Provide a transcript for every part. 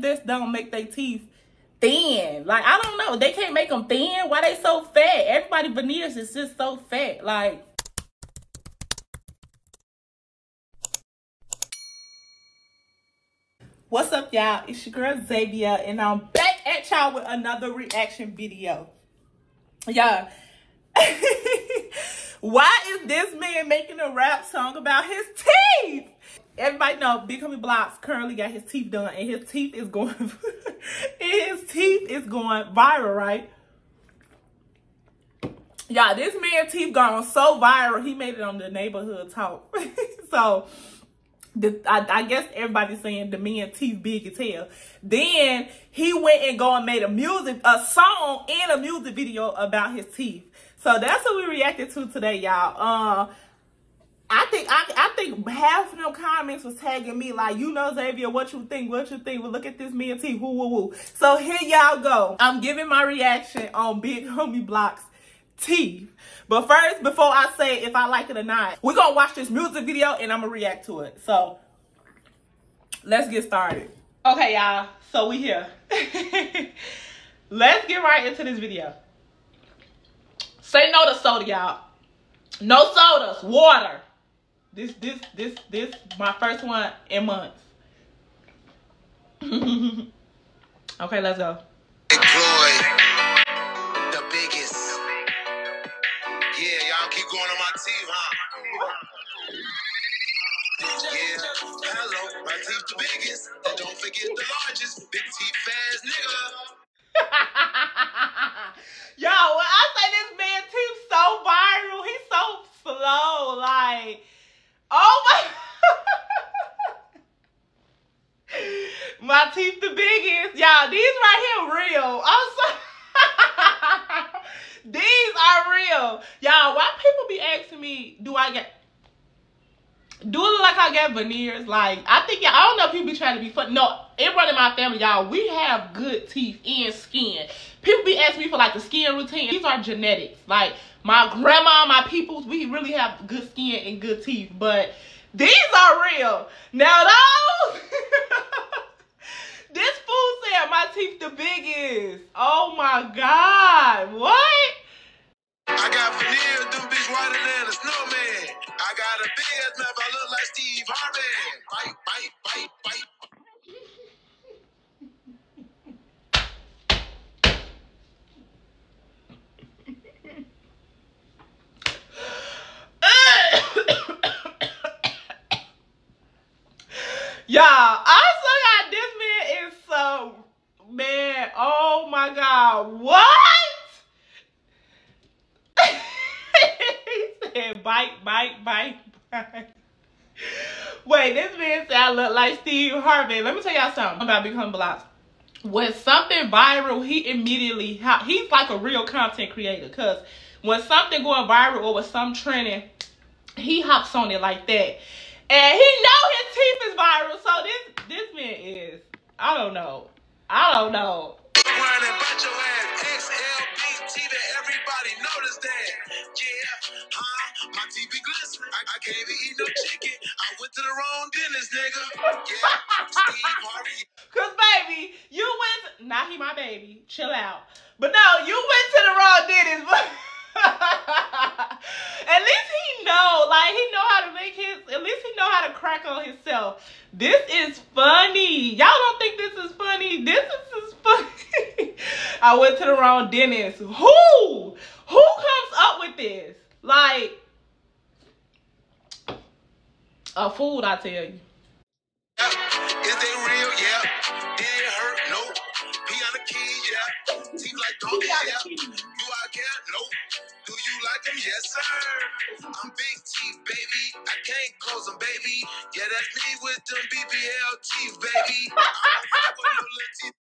just don't make their teeth thin? Like I don't know. They can't make them thin. Why they so fat? Everybody veneers is just so fat. Like. What's up, y'all? It's your girl Zavia, and I'm back at y'all with another reaction video. Yeah. Why is this man making a rap song about his teeth? Everybody know Big Homie Blocks currently got his teeth done, and his teeth is going, his teeth is going viral, right? Yeah, this man's teeth gone so viral, he made it on the neighborhood talk. so, the, I, I, guess everybody's saying the man teeth big as hell. Then he went and go and made a music, a song and a music video about his teeth. So that's what we reacted to today, y'all. Uh, I think I, I think half of them comments was tagging me like, you know, Zavia, what you think? What you think? Well, look at this man teeth. Woo, woo, woo. So here y'all go. I'm giving my reaction on Big Homie Block's teeth. But first, before I say if I like it or not, we're going to watch this music video and I'm going to react to it. So, let's get started. Okay, y'all. So, we here. let's get right into this video. Say no to soda, y'all. No sodas. Water. This, this, this, this, my first one in months. okay, let's go. The biggest. Yeah, y'all keep going on my teeth, huh? Yeah, hello, my teeth the biggest. And don't forget the largest. Big teeth fast nigga. Yo, when I say this man teeth so viral, he's so slow. Like, oh my. My teeth the biggest. Y'all, these right here real. I'm so. These are real. Y'all, why people be asking me, do I get do it look like I get veneers? Like, I think, y'all, I don't know if people be trying to be fun. No, everyone in my family, y'all, we have good teeth and skin. People be asking me for, like, the skin routine. These are genetics. Like, my grandma, my peoples, we really have good skin and good teeth. But these are real. Now, those... this fool said my teeth the biggest. Oh, my God. What? I got veneers, them bitch whiter than a snowman. I got a big ass mouth, I look like Steve Harvey. Bite, bite, bite, bite. Y'all, I still got this man is so man. Oh my god. What? said bite, bite, bite, bite. Wait, this man said I look like Steve Harvey. Let me tell y'all something about Homie Blocks. When something viral, he immediately, he's like a real content creator. Because when something going viral or with some trending, he hops on it like that. And he know his teeth is viral. So this, this man is, I don't know. I don't know. Everybody notice that. Yeah, huh? My TV glisten. I, I can't even eat no chicken. I went to the wrong dentist, nigga. Cause baby, you went. Not he my baby. Chill out. But no, you went to the wrong. But at least he know, like he know how to make his. At least he know how to crack on himself. This is funny. Y'all don't think this is funny? This is, is funny. I went to the wrong dentist. Who? Who comes up with this? Like a fool, I tell you. Is they real? Yeah. Did it hurt? No. Pee on the keys, yeah. Teeth like donkey, yeah. Do I care? No. Do you like them? Yes, sir. I'm big teeth, baby. I can't close them, baby. Yeah, that's me with them BBL teeth, baby.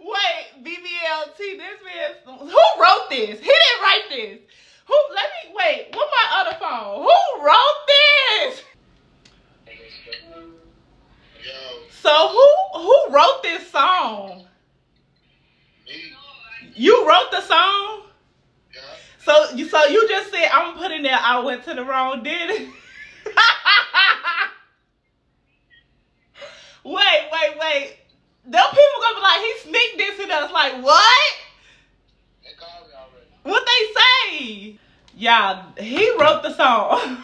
Wait, BBLT, this man, who wrote this? He didn't write this. Who, let me, wait, what my other phone? Who wrote this? So who, who wrote this song? Me. You wrote the song? So, you, so you just said, I'm putting there, I went to the wrong did wait. wait, wait. Them people gonna be like, he sneak dissing us. Like, what? They called me already. What they say? Yeah, he wrote the song.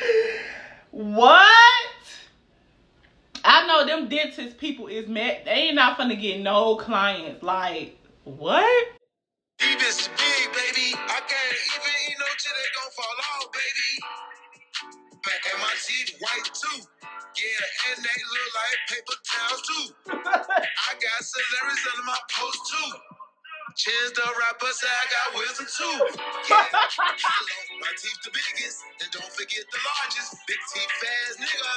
what? I know them dentist people is mad. They ain't not finna get no clients. Like, what? These bitches big, baby. I can't even eat no shit, they gon' fall off, baby. Man, and my teeth white too. Yeah, and they look like paper towels too. I got celebrities under my post too. Chance the rapper say I got wisdom too. Yeah, hello, my teeth the biggest, and don't forget the largest. Big teeth fast nigga.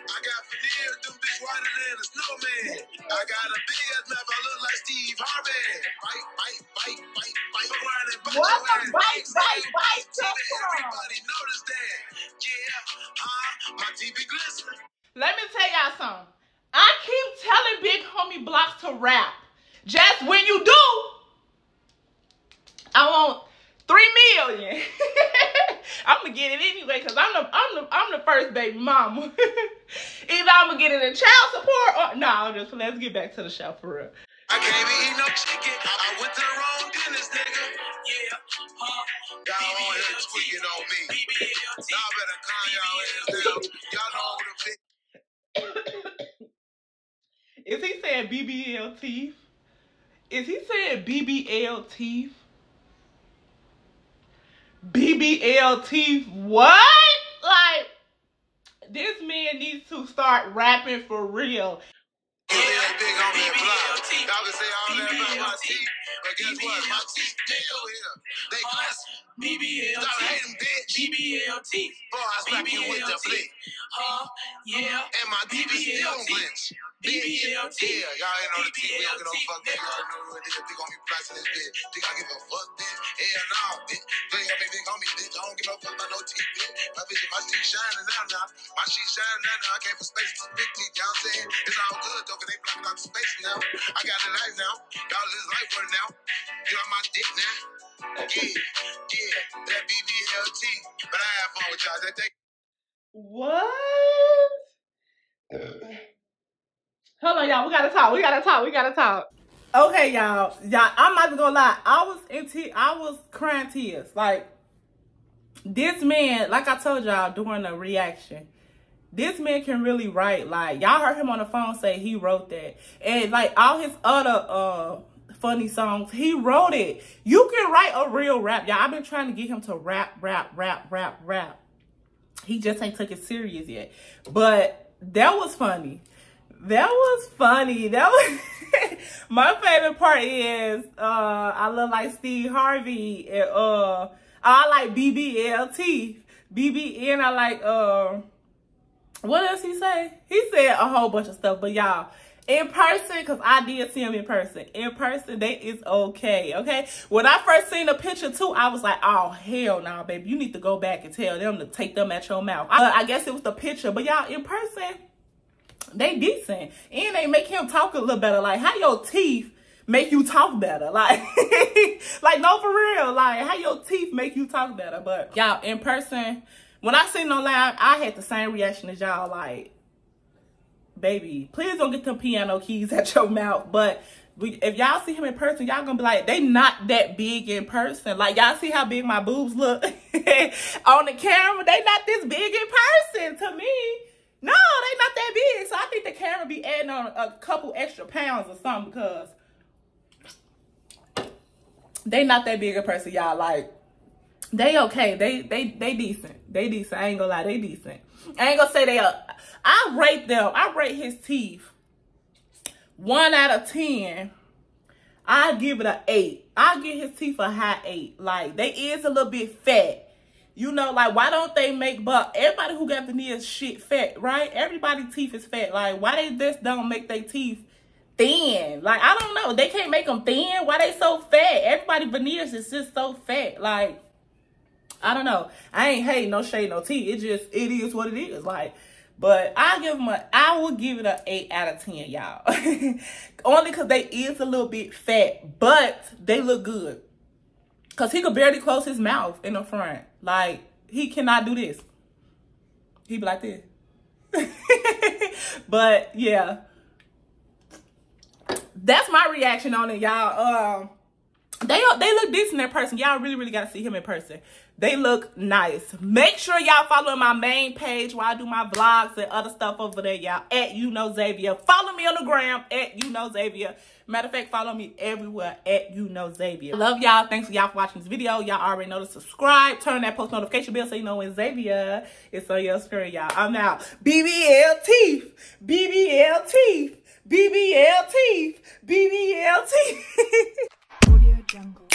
I got veneers, them bitch whiter than a snowman. I got a big ass mouth, I look like Steve Harvey. Bite, bite, bite, bite, bite, around and bite What the ass. bite, bite, bite See come from? Everybody notice that. Yeah, huh? My teeth be glistening. Let me tell y'all something. I keep telling Big Homie Blocks to rap. Just when you do, I want three million. I'm gonna get it anyway because I'm the I'm the I'm the first baby mama. Either I'm gonna get it in child support or no. Just let's get back to the show for real. I can't even eat no chicken. I went to the wrong dentist, nigga. Yeah, huh? Y'all on here tweaking on me. Y'all better calm y'all ass down. Y'all know who the Is he saying BBL teeth? Is he saying BBL teeth? BBL teeth? What? Like, this man needs to start rapping for real. You see that big on that block. Y'all can say all that about my teeth, but guess what? My teeth still here. They glisten. BBL Stop hating, bitch. BBL teeth. Boy, I smack you with the blick. Huh? Yeah. And my teeth is still glitch. BBL teeth. Yeah, y'all ain't on the teeth. We don't get no fuck, bitch. Y'all know what it is. Big on be pricing this bitch. Think I give a fuck, bitch? Hell no, bitch. Think I big on me, bitch. I don't give no fuck about no teeth, bitch. My bitch, my shit shining now, now. My shit shining now, now. I came from space to big teeth. Y'all saying it's all good, though, cause they blocking out the space now. I got the light now. Y'all live life right now. Get on my dick now. Yeah, yeah. That BBLT. But I have fun with y'all. That thing. What? Hold on, y'all. We gotta talk. We gotta talk. We gotta talk. Okay, y'all. Y'all, I'm not even gonna lie. I was in te- I was crying tears. Like this man, like I told y'all during the reaction, this man can really write. Like y'all heard him on the phone say he wrote that, and like all his other uh funny songs, he wrote it. You can write a real rap, y'all. I've been trying to get him to rap, rap, rap, rap, rap. He just ain't took it serious yet. But that was funny. That was funny. That was my favorite part is uh I look like Steve Harvey and uh I like BBLT. BBN I like uh what else he say? He said a whole bunch of stuff, but y'all in person, because I did see him in person. In person, they is okay, okay? When I first seen the picture, too, I was like, oh, hell no, nah, baby. You need to go back and tell them to take them at your mouth. I, I guess it was the picture, but y'all, in person, they decent. And they make him talk a little better. Like, how your teeth make you talk better? Like, like no, for real. Like, how your teeth make you talk better? But y'all, in person, when I seen on live, I had the same reaction as y'all. Like, baby, please don't get them piano keys at your mouth. But we, if y'all see him in person, y'all gonna be like, they not that big in person. Like y'all see how big my boobs look on the camera. They not this big in person to me. No, they not that big. So I think the camera be adding on a couple extra pounds or something because they not that big in person, y'all. Like they okay. They they they decent. They decent. I ain't gonna lie, they decent. I ain't gonna say they are. I rate them. I rate his teeth one out of ten. I give it a eight. I give his teeth a high eight. Like they is a little bit fat. You know, like why don't they make but everybody who got veneers shit fat, right? Everybody teeth is fat. Like why they just don't make their teeth thin? Like I don't know. They can't make them thin. Why they so fat? Everybody veneers is just so fat. Like I don't know. I ain't hating no shade, no tea. It just it is what it is. Like, but I give them a I will give it a eight out of ten, y'all. Only because they is a little bit fat, but they look good. Cause he could barely close his mouth in the front. Like he cannot do this. He be like this. but yeah, that's my reaction on it, y'all. Um, they they look decent in person. Y'all really really gotta see him in person. They look nice. Make sure y'all follow my main page where I do my vlogs and other stuff over there, y'all. At you know Zavia. Follow me on the gram at you know Zavia. Matter of fact, follow me everywhere at you know Zavia. Love y'all. Thanks y'all for watching this video. Y'all already know to subscribe. Turn that post notification bell so you know when Zavia is on your screen, y'all. I'm out. BBL teeth. BBL teeth. BBL teeth. BBL teeth. jungle.